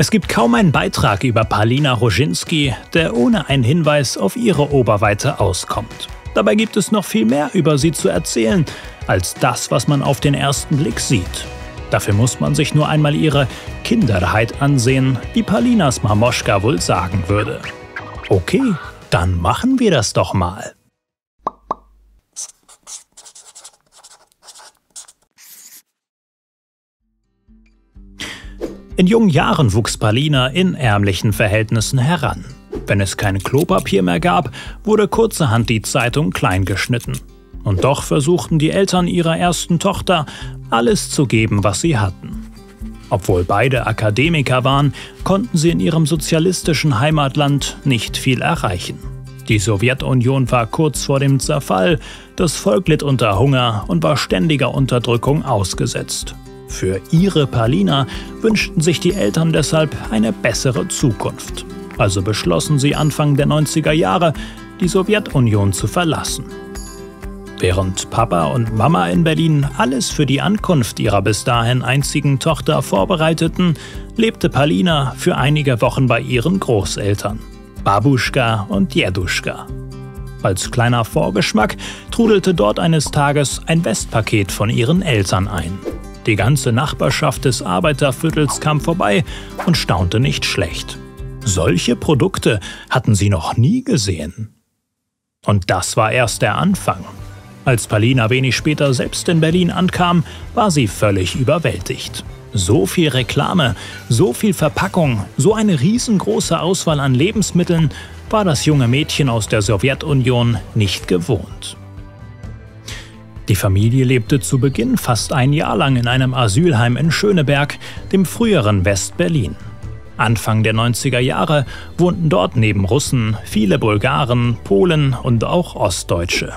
Es gibt kaum einen Beitrag über Palina Roginski, der ohne einen Hinweis auf ihre Oberweite auskommt. Dabei gibt es noch viel mehr über sie zu erzählen, als das, was man auf den ersten Blick sieht. Dafür muss man sich nur einmal ihre Kinderheit ansehen, wie Palinas Mamoschka wohl sagen würde. Okay, dann machen wir das doch mal. In jungen Jahren wuchs Palina in ärmlichen Verhältnissen heran. Wenn es kein Klopapier mehr gab, wurde kurzerhand die Zeitung klein geschnitten. Und doch versuchten die Eltern ihrer ersten Tochter, alles zu geben, was sie hatten. Obwohl beide Akademiker waren, konnten sie in ihrem sozialistischen Heimatland nicht viel erreichen. Die Sowjetunion war kurz vor dem Zerfall, das Volk litt unter Hunger und war ständiger Unterdrückung ausgesetzt. Für ihre Palina wünschten sich die Eltern deshalb eine bessere Zukunft. Also beschlossen sie Anfang der 90er Jahre, die Sowjetunion zu verlassen. Während Papa und Mama in Berlin alles für die Ankunft ihrer bis dahin einzigen Tochter vorbereiteten, lebte Palina für einige Wochen bei ihren Großeltern, Babuschka und Jeduschka. Als kleiner Vorgeschmack trudelte dort eines Tages ein Westpaket von ihren Eltern ein. Die ganze Nachbarschaft des Arbeiterviertels kam vorbei und staunte nicht schlecht. Solche Produkte hatten sie noch nie gesehen. Und das war erst der Anfang. Als Palina wenig später selbst in Berlin ankam, war sie völlig überwältigt. So viel Reklame, so viel Verpackung, so eine riesengroße Auswahl an Lebensmitteln war das junge Mädchen aus der Sowjetunion nicht gewohnt. Die Familie lebte zu Beginn fast ein Jahr lang in einem Asylheim in Schöneberg, dem früheren West-Berlin. Anfang der 90er Jahre wohnten dort neben Russen viele Bulgaren, Polen und auch Ostdeutsche.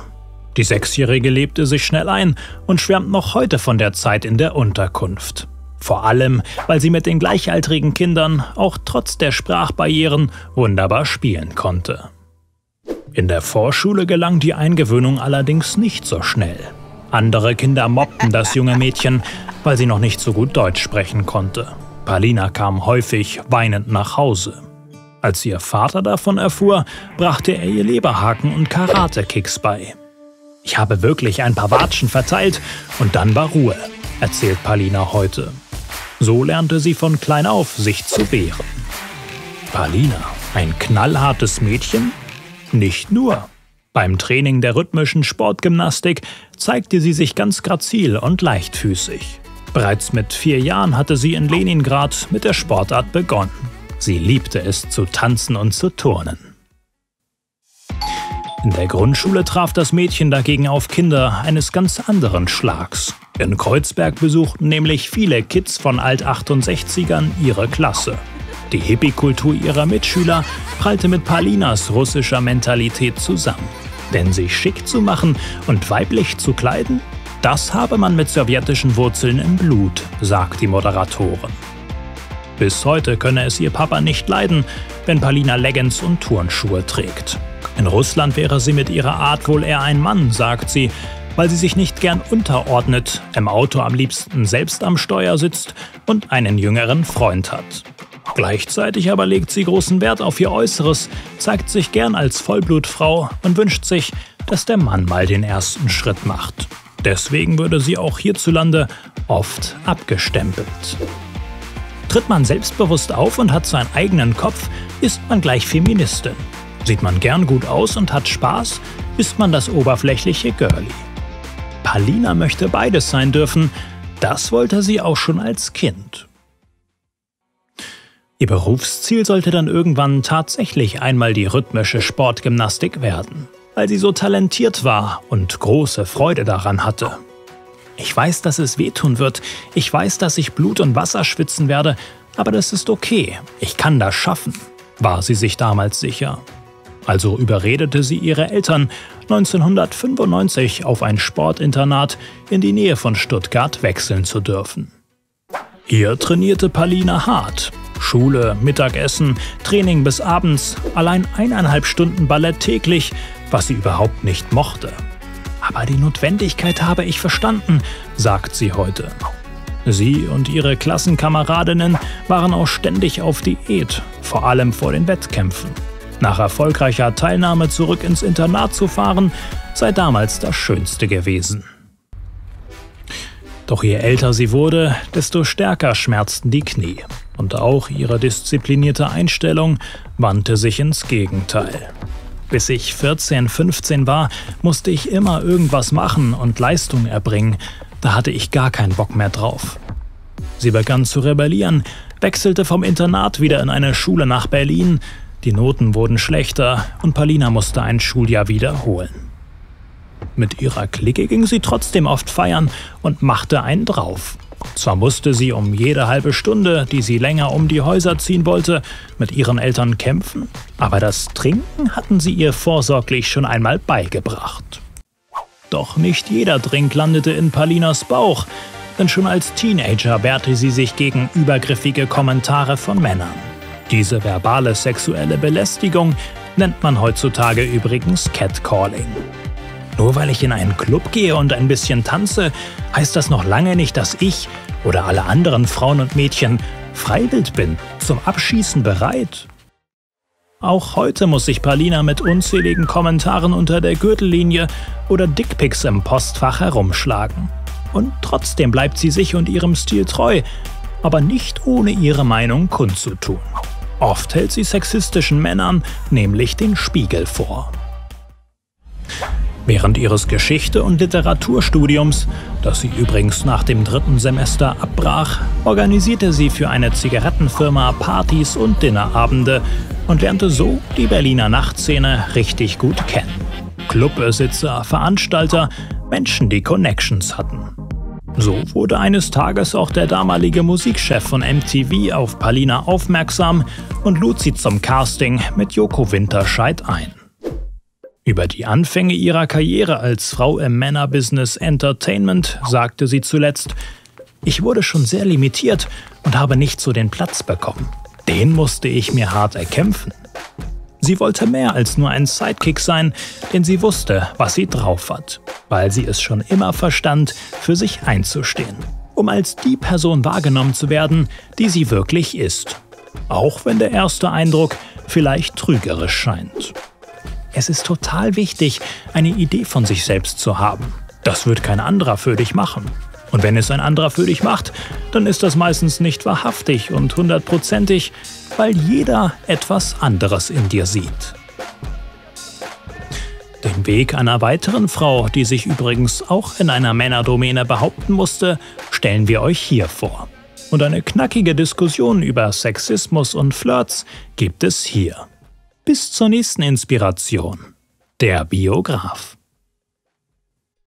Die Sechsjährige lebte sich schnell ein und schwärmt noch heute von der Zeit in der Unterkunft. Vor allem, weil sie mit den gleichaltrigen Kindern auch trotz der Sprachbarrieren wunderbar spielen konnte. In der Vorschule gelang die Eingewöhnung allerdings nicht so schnell. Andere Kinder mobbten das junge Mädchen, weil sie noch nicht so gut Deutsch sprechen konnte. Palina kam häufig weinend nach Hause. Als ihr Vater davon erfuhr, brachte er ihr Leberhaken und Karate-Kicks bei. Ich habe wirklich ein paar Watschen verteilt und dann war Ruhe, erzählt Palina heute. So lernte sie von klein auf, sich zu wehren. Palina, ein knallhartes Mädchen? Nicht nur. Beim Training der rhythmischen Sportgymnastik zeigte sie sich ganz grazil und leichtfüßig. Bereits mit vier Jahren hatte sie in Leningrad mit der Sportart begonnen. Sie liebte es zu tanzen und zu turnen. In der Grundschule traf das Mädchen dagegen auf Kinder eines ganz anderen Schlags. In Kreuzberg besuchten nämlich viele Kids von Alt-68ern ihre Klasse. Die Hippie-Kultur ihrer Mitschüler prallte mit Palinas russischer Mentalität zusammen. Denn sich schick zu machen und weiblich zu kleiden, das habe man mit sowjetischen Wurzeln im Blut, sagt die Moderatorin. Bis heute könne es ihr Papa nicht leiden, wenn Palina Leggings und Turnschuhe trägt. In Russland wäre sie mit ihrer Art wohl eher ein Mann, sagt sie, weil sie sich nicht gern unterordnet, im Auto am liebsten selbst am Steuer sitzt und einen jüngeren Freund hat. Gleichzeitig aber legt sie großen Wert auf ihr Äußeres, zeigt sich gern als Vollblutfrau und wünscht sich, dass der Mann mal den ersten Schritt macht. Deswegen würde sie auch hierzulande oft abgestempelt. Tritt man selbstbewusst auf und hat seinen eigenen Kopf, ist man gleich Feministin. Sieht man gern gut aus und hat Spaß, ist man das oberflächliche Girlie. Palina möchte beides sein dürfen, das wollte sie auch schon als Kind. Ihr Berufsziel sollte dann irgendwann tatsächlich einmal die rhythmische Sportgymnastik werden, weil sie so talentiert war und große Freude daran hatte. Ich weiß, dass es wehtun wird, ich weiß, dass ich Blut und Wasser schwitzen werde, aber das ist okay, ich kann das schaffen, war sie sich damals sicher. Also überredete sie ihre Eltern 1995 auf ein Sportinternat in die Nähe von Stuttgart wechseln zu dürfen. Hier trainierte Palina hart, Schule, Mittagessen, Training bis abends, allein eineinhalb Stunden Ballett täglich, was sie überhaupt nicht mochte. Aber die Notwendigkeit habe ich verstanden, sagt sie heute. Sie und ihre Klassenkameradinnen waren auch ständig auf Diät, vor allem vor den Wettkämpfen. Nach erfolgreicher Teilnahme zurück ins Internat zu fahren, sei damals das Schönste gewesen. Doch je älter sie wurde, desto stärker schmerzten die Knie. Und auch ihre disziplinierte Einstellung wandte sich ins Gegenteil. Bis ich 14, 15 war, musste ich immer irgendwas machen und Leistung erbringen. Da hatte ich gar keinen Bock mehr drauf. Sie begann zu rebellieren, wechselte vom Internat wieder in eine Schule nach Berlin. Die Noten wurden schlechter und Paulina musste ein Schuljahr wiederholen. Mit ihrer Clique ging sie trotzdem oft feiern und machte einen drauf. Zwar musste sie um jede halbe Stunde, die sie länger um die Häuser ziehen wollte, mit ihren Eltern kämpfen, aber das Trinken hatten sie ihr vorsorglich schon einmal beigebracht. Doch nicht jeder Drink landete in Palinas Bauch, denn schon als Teenager wehrte sie sich gegen übergriffige Kommentare von Männern. Diese verbale sexuelle Belästigung nennt man heutzutage übrigens Catcalling. Nur weil ich in einen Club gehe und ein bisschen tanze, heißt das noch lange nicht, dass ich oder alle anderen Frauen und Mädchen freiwillig bin, zum Abschießen bereit. Auch heute muss sich Palina mit unzähligen Kommentaren unter der Gürtellinie oder Dickpics im Postfach herumschlagen. Und trotzdem bleibt sie sich und ihrem Stil treu, aber nicht ohne ihre Meinung kundzutun. Oft hält sie sexistischen Männern nämlich den Spiegel vor. Während ihres Geschichte- und Literaturstudiums, das sie übrigens nach dem dritten Semester abbrach, organisierte sie für eine Zigarettenfirma Partys und Dinnerabende und lernte so die Berliner Nachtszene richtig gut kennen. Clubbesitzer, Veranstalter, Menschen, die Connections hatten. So wurde eines Tages auch der damalige Musikchef von MTV auf Palina aufmerksam und lud sie zum Casting mit Joko Winterscheid ein. Über die Anfänge ihrer Karriere als Frau im Männerbusiness Entertainment sagte sie zuletzt, ich wurde schon sehr limitiert und habe nicht so den Platz bekommen. Den musste ich mir hart erkämpfen. Sie wollte mehr als nur ein Sidekick sein, denn sie wusste, was sie drauf hat, weil sie es schon immer verstand, für sich einzustehen, um als die Person wahrgenommen zu werden, die sie wirklich ist. Auch wenn der erste Eindruck vielleicht trügerisch scheint. Es ist total wichtig, eine Idee von sich selbst zu haben. Das wird kein anderer für dich machen. Und wenn es ein anderer für dich macht, dann ist das meistens nicht wahrhaftig und hundertprozentig, weil jeder etwas anderes in dir sieht. Den Weg einer weiteren Frau, die sich übrigens auch in einer Männerdomäne behaupten musste, stellen wir euch hier vor. Und eine knackige Diskussion über Sexismus und Flirts gibt es hier. Bis zur nächsten Inspiration. Der Biograf.